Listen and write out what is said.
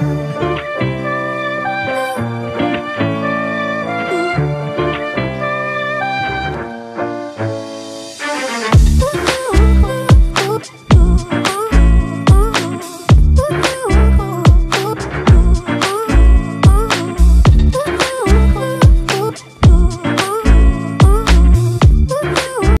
down.